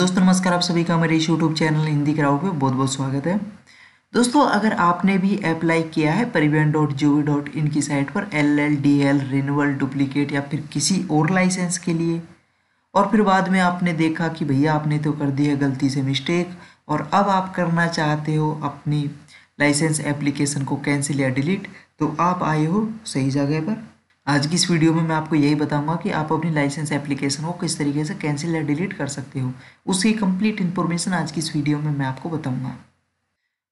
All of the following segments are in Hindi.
दोस्तों, नमस्कार आप सभी का मेरे यूट्यूब चैनल हिंदी क्राउड पे बहुत बहुत स्वागत है। दोस्तों, अगर आपने भी अप्लाई किया है परिवहन डॉट जी डॉट इन की साइट पर L L D L renewal duplicate या फिर किसी और लाइसेंस के लिए, और फिर बाद में आपने देखा कि भैया, आपने तो कर दी है गलती से मिस्टेक और अब आप करना चाहते हो अपनी लाइसेंस एप्लीकेशन को कैंसिल या डिलीट तो आप आए हो सही जगह पर। आज की इस वीडियो में मैं आपको यही बताऊँगा कि आप अपनी लाइसेंस एप्लीकेशन को किस तरीके से कैंसिल या डिलीट कर सकते हो। उसकी कंप्लीट इन्फॉर्मेशन आज की इस वीडियो में मैं आपको बताऊँगा।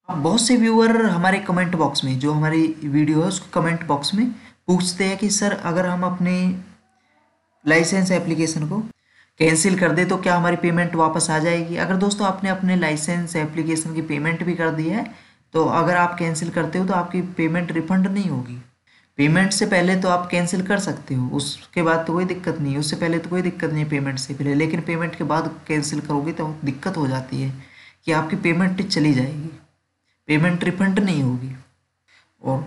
बहुत से व्यूअर हमारे कमेंट बॉक्स में, जो हमारी वीडियो है, उसको कमेंट बॉक्स में पूछते हैं कि, सर, अगर हम अपने लाइसेंस एप्लीकेशन को कैंसिल कर दे तो क्या हमारी पेमेंट वापस आ जाएगी? अगर दोस्तों आपने अपने लाइसेंस एप्लीकेशन की पेमेंट भी कर दी है तो अगर आप कैंसिल करते हो तो आपकी पेमेंट रिफंड नहीं होगी। पेमेंट से पहले तो आप कैंसिल कर सकते हो, उसके बाद तो कोई दिक्कत नहीं है, उससे पहले तो कोई दिक्कत नहीं है पेमेंट से पहले, लेकिन पेमेंट के बाद कैंसिल करोगे तो दिक्कत हो जाती है कि आपकी पेमेंट चली जाएगी, पेमेंट रिफंड नहीं होगी। और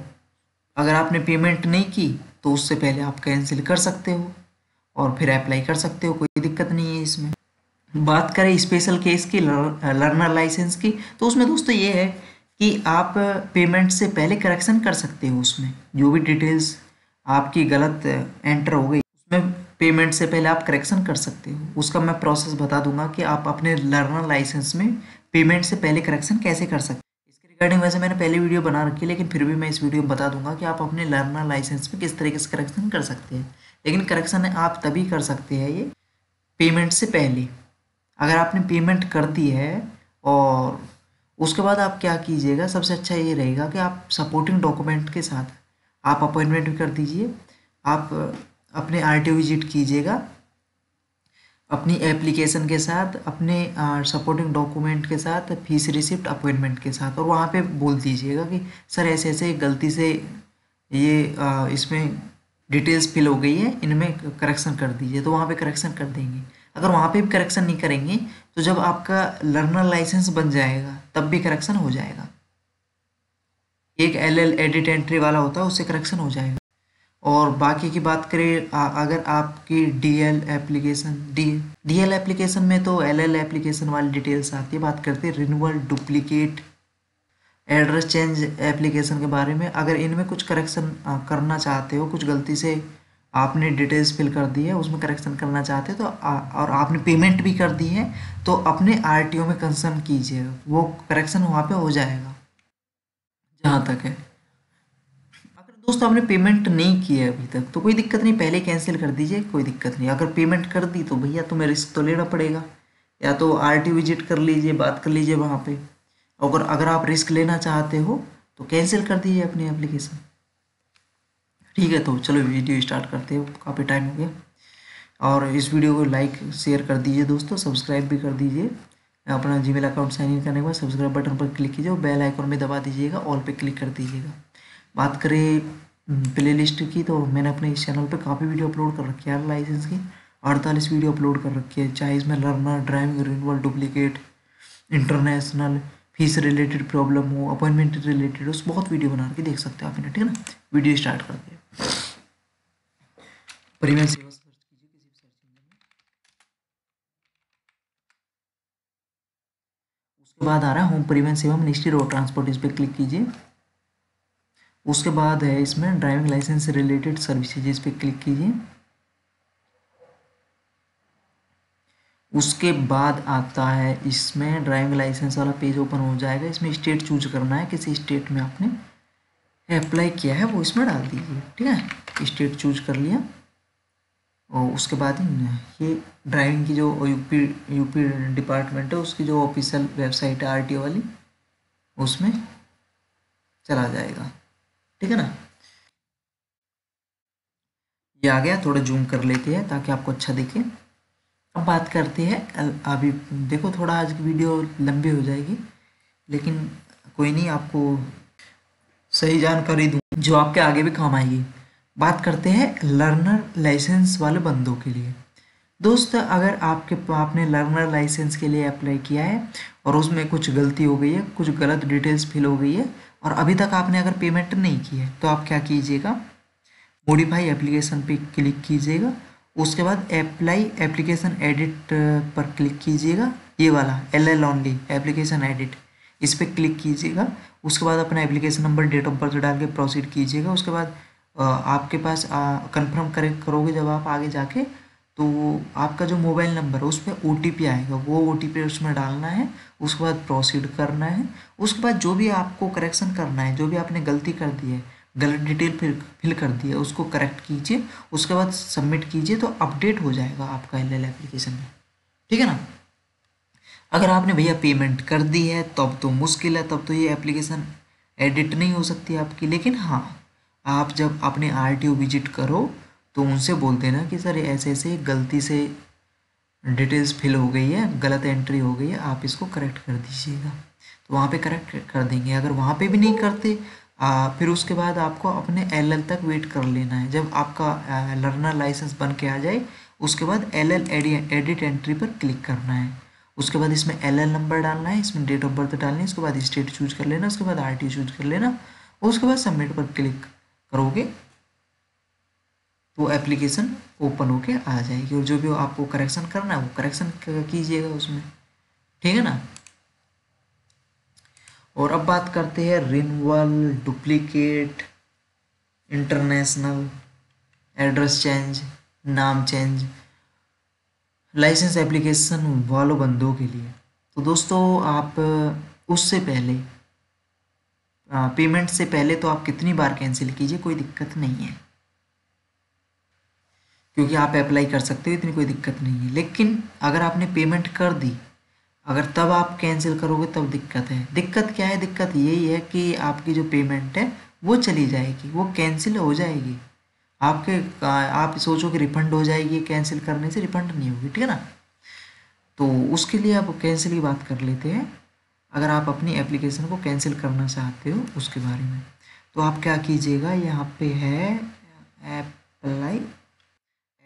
अगर आपने पेमेंट नहीं की तो उससे पहले आप कैंसिल कर सकते हो और फिर अप्लाई कर सकते हो, कोई दिक्कत नहीं है इसमें। बात करें स्पेशल केस की, लर्नर लाइसेंस की तो उसमें दोस्तों ये है कि आप पेमेंट से पहले करेक्शन कर सकते हो उसमें। जो भी डिटेल्स आपकी गलत एंटर हो गई, उसमें पेमेंट से पहले आप करेक्शन कर सकते हो। उसका मैं प्रोसेस बता दूँगा कि आप अपने लर्नर लाइसेंस में पेमेंट से पहले करेक्शन कैसे कर सकते हैं। इसके रिगार्डिंग वैसे मैंने पहले वीडियो बना रखी है, लेकिन फिर भी मैं इस वीडियो में बता दूँगा कि आप अपने लर्नर लाइसेंस में किस तरीके से करेक्शन कर सकते हैं। लेकिन करेक्शन आप तभी कर सकते हैं ये पेमेंट से पहले। अगर आपने पेमेंट कर दी है और उसके बाद आप क्या कीजिएगा सबसे अच्छा ये रहेगा कि आप सपोर्टिंग डॉक्यूमेंट के साथ आप अपॉइंटमेंट भी कर दीजिए आप अपने आर टी विज़िट कीजिएगा अपनी एप्लीकेशन के साथ अपने सपोर्टिंग डॉक्यूमेंट के साथ फ़ीस रिसिप्ट अपॉइंटमेंट के साथ और वहाँ पे बोल दीजिएगा कि सर ऐसे ऐसे गलती से ये आ, इसमें डिटेल्स फिल हो गई है इनमें करेक्शन कर दीजिए। तो वहाँ पे करेक्शन कर देंगे। अगर वहाँ पे भी करेक्शन नहीं करेंगे तो जब आपका लर्नर लाइसेंस बन जाएगा, तब भी करेक्शन हो जाएगा। एक एल एल एडिट एंट्री वाला होता है, उससे करेक्शन हो जाएगा। और बाकी की बात करें अगर आपकी D L application D D L application में तो एल एल एप्लीकेशन वाली डिटेल्स आती है, बात करते हैं renewal duplicate address change application के बारे में। अगर इनमें कुछ करेक्शन करना चाहते हो, कुछ गलती से आपने डिटेल्स फिल कर दी है उसमें करेक्शन करना चाहते हैं तो आ, और आपने पेमेंट भी कर दी है तो अपने आरटीओ में कंसर्न कीजिए। वो करेक्शन वहाँ पे हो जाएगा। जहाँ तक है। अगर दोस्तों आपने पेमेंट नहीं किया है अभी तक तो कोई दिक्कत नहीं पहले कैंसिल कर दीजिए कोई दिक्कत नहीं। अगर पेमेंट कर दी तो भैया तुम्हें रिस्क तो लेना पड़ेगा। या तो आर विज़िट कर लीजिए बात कर लीजिए वहाँ पर अगर अगर आप रिस्क लेना चाहते हो तो कैंसिल कर दीजिए अपनी एप्लीकेशन ठीक है तो चलो वीडियो स्टार्ट करते हो। काफ़ी टाइम हो गया। और इस वीडियो को लाइक शेयर कर दीजिए दोस्तों। सब्सक्राइब भी कर दीजिए। अपना जीमेल अकाउंट साइन इन करने के बाद सब्सक्राइब बटन पर क्लिक कीजिए और बेल आइकॉन में दबा दीजिएगा। ऑल पे क्लिक कर दीजिएगा। बात करें प्ले लिस्ट की तो मैंने अपने इस चैनल पर काफ़ी वीडियो अपलोड कर रखी है। लाइसेंस की अड़तालीस वीडियो अपलोड कर रखी है। चाहे इसमें learner driving renewal duplicate international fees related problem हो अपॉइंटमेंट रिलेटेड हो बहुत वीडियो बना के देख सकते हो आप इन्हें, ठीक है ना? वीडियो स्टार्ट करते हैं परिवहन सेवा सर्च कीजिए, किसी भी सर्च इंजन में। उसके बाद आ रहा है होम परिवहन सेवा मिनिस्ट्री रोड ट्रांसपोर्ट इस पर क्लिक कीजिए। उसके बाद है इसमें ड्राइविंग लाइसेंस से रिलेटेड सर्विसेज़ इस पर क्लिक कीजिए। उसके बाद आता है, इसमें ड्राइविंग लाइसेंस वाला पेज ओपन हो जाएगा। इसमें स्टेट चूज़ करना है, किसी स्टेट में आपने अप्लाई किया है, वो इसमें डाल दीजिए, ठीक है? स्टेट चूज़ कर लिया। और उसके बाद ये ड्राइविंग की जो यूपी यूपी डिपार्टमेंट है, उसकी जो ऑफिशियल वेबसाइट है आरटीओ वाली, उसमें चला जाएगा। ठीक है ना? ये आ गया, थोड़ा जूम कर लेते हैं, ताकि आपको अच्छा दिखे। अब बात करते हैं। अभी देखो थोड़ा आज की वीडियो लंबी हो जाएगी, लेकिन कोई नहीं, आपको सही जानकारी दूँ, जो आपके आगे भी काम आएगी। बात करते हैं लर्नर लाइसेंस वाले बंदों के लिए। दोस्त, अगर आपके, आपने लर्नर लाइसेंस के लिए अप्लाई किया है, और उसमें कुछ गलती हो गई है, कुछ गलत डिटेल्स फिल हो गई है, और अभी तक आपने अगर पेमेंट नहीं की है तो आप क्या कीजिएगा? मॉडिफाई एप्लीकेशन पे क्लिक कीजिएगा। उसके बाद अप्लाई एप्लीकेशन एडिट पर क्लिक कीजिएगा। ये वाला L L only application edit इस पर क्लिक कीजिएगा। उसके बाद अपना application number date of birth डाल के प्रोसीड कीजिएगा। उसके बाद आपके पास कंफर्म करे, करोगे जब आप आगे जाके तो आपका जो मोबाइल नंबर है, उस पर ओ आएगा। वो ओटीपी उसमें डालना है। उसके बाद प्रोसीड करना है। उसके बाद जो भी आपको करेक्शन करना है, जो भी आपने गलती कर दी है गलत डिटेल फिल फिल कर दी है उसको करेक्ट कीजिए, उसके बाद सबमिट कीजिए तो अपडेट हो जाएगा आपका एल एप्लीकेशन में। ठीक है ना? अगर आपने भैया पेमेंट कर दी है, तब तो मुश्किल है, तब तो ये एप्लीकेशन एडिट नहीं हो सकती आपकी। लेकिन हाँ आप जब अपने आरटीओ विज़िट करो तो उनसे बोल देना कि, सर ऐसे ऐसे गलती से डिटेल्स फिल हो गई है, गलत एंट्री हो गई है, आप इसको करेक्ट कर दीजिएगा। तो वहाँ पे करेक्ट कर देंगे। अगर वहाँ पे भी नहीं करते आ, फिर उसके बाद आपको अपने एल तक वेट कर लेना है। जब आपका लर्नर लाइसेंस बन के आ जाए उसके बाद एल एल एडिट एंट्री पर क्लिक करना है। उसके बाद इसमें एल एल नंबर डालना है इसमें डेट ऑफ़ बर्थ डालनी है उसके बाद स्टेट चूज़ कर लेना उसके बाद आर टी चूज़ कर लेना उसके बाद सबमिट पर क्लिक करोगे तो एप्लीकेशन ओपन होके आ जाएगी। और जो भी आपको करेक्शन करना है वो करेक्शन कीजिएगा उसमें। ठीक है ना? और अब बात करते हैं renewal duplicate, international, address change, नाम चेंज, लाइसेंस एप्लीकेशन वालों बंदों के लिए। तो दोस्तों, आप उससे पहले पेमेंट से पहले तो आप कितनी बार कैंसिल कीजिए, कोई दिक्कत नहीं है। क्योंकि आप अप्लाई कर सकते हो, इतनी कोई दिक्कत नहीं है। लेकिन अगर आपने पेमेंट कर दी अगर तब आप कैंसिल करोगे, तब दिक्कत है। दिक्कत क्या है? दिक्कत यही है कि आपकी जो पेमेंट है, वो चली जाएगी, वो कैंसिल हो जाएगी। आपके, आप सोचो कि रिफंड हो जाएगी कैंसिल करने से रिफंड नहीं होगी, ठीक है ना? तो उसके लिए आप कैंसिल की बात कर लेते हैं। अगर आप अपनी एप्लीकेशन को कैंसिल करना चाहते हो, उसके बारे में। तो आप क्या कीजिएगा, यहाँ पे है अप्लाई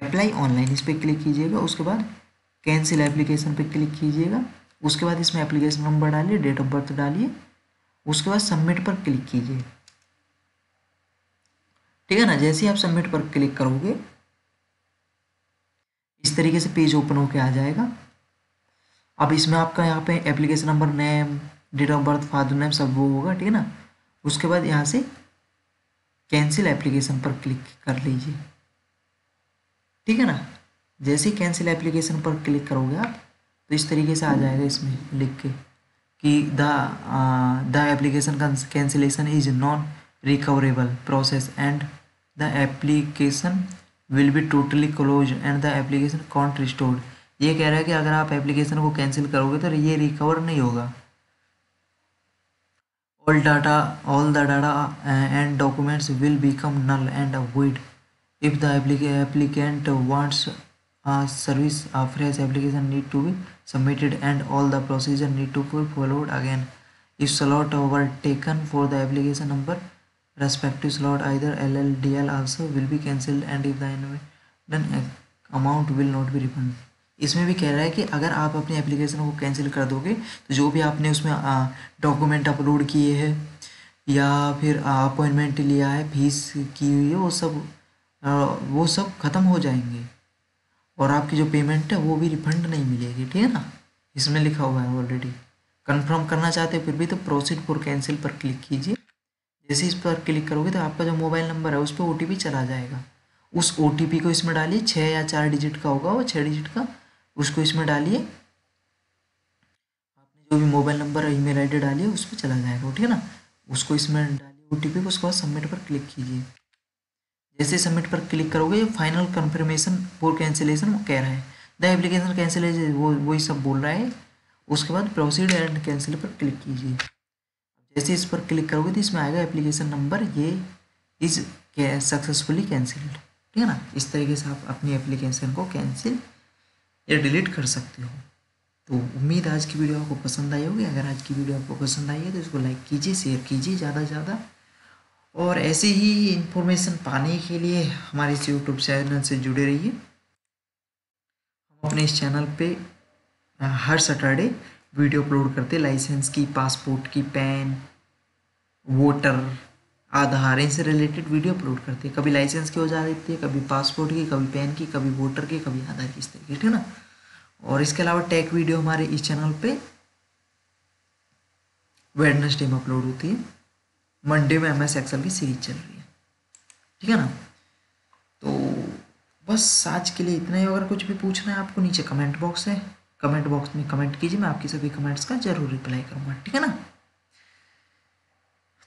अप्लाई ऑनलाइन इस पर क्लिक कीजिएगा, उसके बाद कैंसिल एप्लीकेशन पे क्लिक कीजिएगा। उसके बाद इसमें एप्लीकेशन नंबर डालिए डेट ऑफ़ बर्थ डालिए, उसके बाद सबमिट पर क्लिक कीजिए। ठीक है ना? जैसे ही आप सबमिट पर क्लिक करोगे, इस तरीके से पेज ओपन होके आ जाएगा। अब इसमें आपका यहाँ पे application number name date of birth father name सब वो होगा, ठीक है ना? उसके बाद यहाँ से कैंसिल एप्लीकेशन पर क्लिक कर लीजिए। ठीक है ना? जैसे ही कैंसिल एप्लीकेशन पर क्लिक करोगे आप तो इस तरीके से आ जाएगा इसमें लिख के कि the the application cancellation is non recoverable process and the application will be totally close and the application can't restored ये कह रहा है कि अगर आप एप्लीकेशन को कैंसिल करोगे तो ये रिकवर नहीं होगा। All data all the data and documents will become null and avoid if the applicant wants service afresh application need to be submitted and all the procedure need to be followed again is slot over taken for the application number respective slot either L L D L also will be cancelled and if then amount will not be refund इसमें भी कह रहा है कि अगर आप अपनी एप्लीकेशन को कैंसिल कर दोगे तो जो भी आपने उसमें डॉक्यूमेंट अपलोड किए हैं, या फिर अपॉइंटमेंट लिया है फ़ीस की हुई है, वो सब वो सब खत्म हो जाएँगे। और आपकी जो पेमेंट है, वो भी रिफंड नहीं मिलेगी, ठीक है ना? इसमें लिखा हुआ है ऑलरेडी कंफर्म करना चाहते हो, फिर भी तो प्रोसीड फॉर कैंसिल पर क्लिक कीजिए। जैसे इस पर क्लिक करोगे तो आपका जो मोबाइल नंबर है, उस पर ओ चला जाएगा। उस ओटीपी को इसमें डालिए छः या चार डिजिट का होगा वो छः डिजिट का उसको इसमें डालिए। आपने जो भी मोबाइल नंबर और ईमेल आईडी डालिए, उस पर चला जाएगा, ठीक है ना? उसको इसमें डालिए ओ टी को, उसके बाद सबमिट पर क्लिक कीजिए। जैसे सबमिट पर क्लिक करोगे फाइनल कन्फर्मेशन फॉर कैंसिलेशन कह रहा है। द एप्लीकेशन कैंसिलेशन वो, वही सब बोल रहा है। उसके बाद प्रोसीड एंड कैंसिल पर क्लिक कीजिए। जैसे इस पर क्लिक करोगे तो इसमें आएगा एप्लीकेशन नंबर ये इज़ सक्सेसफुली कैंसिल्ड ठीक है ना? इस तरीके से आप अपनी एप्लीकेशन को कैंसिल या डिलीट कर सकते हो। तो उम्मीद आज की वीडियो आपको पसंद आई होगी। अगर आज की वीडियो आपको पसंद आई है तो इसको लाइक कीजिए शेयर कीजिए, ज़्यादा से ज़्यादा और ऐसे ही इंफॉर्मेशन पाने के लिए हमारे इस यूट्यूब चैनल से जुड़े रहिए। हम अपने इस चैनल पे हर सैटरडे वीडियो अपलोड करते लाइसेंस की पासपोर्ट की पैन वोटर आधार, इनसे रिलेटेड वीडियो अपलोड करते। हैं कभी लाइसेंस की हो जा देती है, कभी पासपोर्ट की, कभी पैन की, कभी वोटर की, कभी आधार की इस तरीके ठीक है ना? और इसके अलावा टेक वीडियो हमारे इस चैनल पे वेडनेसडे में अपलोड होती है। मंडे में एम एस एक्सल की सीरीज़ चल रही है। ठीक है ना? तो बस आज के लिए इतना ही। अगर कुछ भी पूछना है आपको नीचे कमेंट बॉक्स है कमेंट बॉक्स में कमेंट कीजिए। मैं आपकी सभी कमेंट्स का ज़रूर रिप्लाई करूँगा। ठीक है ना?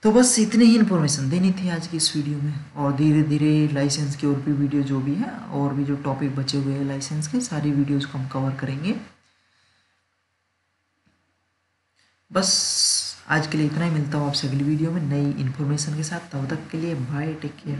तो बस इतनी ही इन्फॉर्मेशन देनी थी आज की इस वीडियो में। और धीरे धीरे लाइसेंस की और भी वीडियो जो भी है, और भी जो टॉपिक बचे हुए हैं लाइसेंस के, सारी वीडियोज़ को हम कवर करेंगे। बस आज के लिए इतना ही, मिलता हूँ आपसे अगली वीडियो में नई इन्फॉर्मेशन के साथ। तब तक के लिए बाय टेक केयर